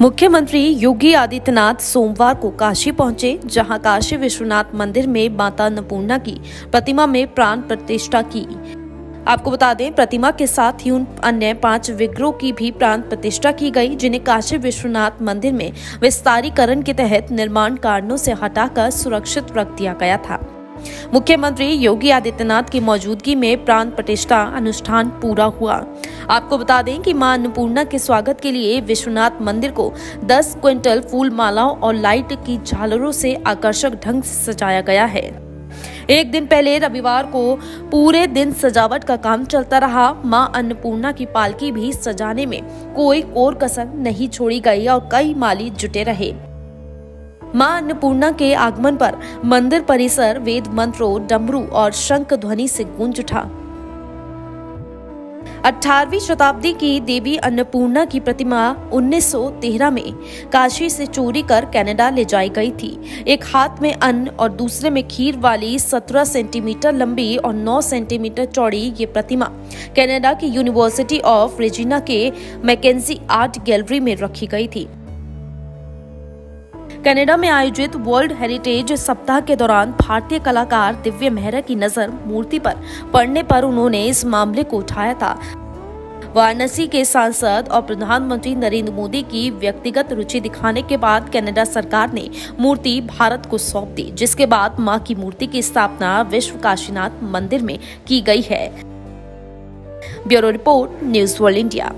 मुख्यमंत्री योगी आदित्यनाथ सोमवार को काशी पहुँचे, जहाँ काशी विश्वनाथ मंदिर में माता अन्नपूर्णा की प्रतिमा में प्राण प्रतिष्ठा की। आपको बता दें, प्रतिमा के साथ ही उन अन्य पाँच विग्रहों की भी प्राण प्रतिष्ठा की गई, जिन्हें काशी विश्वनाथ मंदिर में विस्तारीकरण के तहत निर्माण कारणों से हटाकर सुरक्षित रख दिया गया था। मुख्यमंत्री योगी आदित्यनाथ की मौजूदगी में प्राण प्रतिष्ठा अनुष्ठान पूरा हुआ। आपको बता दें कि माँ अन्नपूर्णा के स्वागत के लिए विश्वनाथ मंदिर को 10 क्विंटल फूल मालाओं और लाइट की झालरों से आकर्षक ढंग से सजाया गया है। एक दिन पहले रविवार को पूरे दिन सजावट का काम चलता रहा। माँ अन्नपूर्णा की पालकी भी सजाने में कोई और कसर नहीं छोड़ी गई और कई माली जुटे रहे। माँ अन्नपूर्णा के आगमन पर मंदिर परिसर, वेद मंत्रों, डमरू और शंख ध्वनि से गूंज उठा। 18वीं शताब्दी की देवी अन्नपूर्णा की प्रतिमा 1913 में काशी से चोरी कर कनाडा ले जाई गई थी। एक हाथ में अन्न और दूसरे में खीर वाली 17 सेंटीमीटर लंबी और 9 सेंटीमीटर चौड़ी ये प्रतिमा कनाडा की यूनिवर्सिटी ऑफ़ रेजिना के मैकेजी आर्ट गैलरी में रखी गई थी। कनाडा में आयोजित वर्ल्ड हेरिटेज सप्ताह के दौरान भारतीय कलाकार दिव्य मेहरा की नज़र मूर्ति पर पड़ने पर उन्होंने इस मामले को उठाया था। वाराणसी के सांसद और प्रधानमंत्री नरेंद्र मोदी की व्यक्तिगत रुचि दिखाने के बाद कनाडा सरकार ने मूर्ति भारत को सौंप दी, जिसके बाद माँ की मूर्ति की स्थापना विश्व काशीनाथ मंदिर में की गई है। Bureau report, news world India.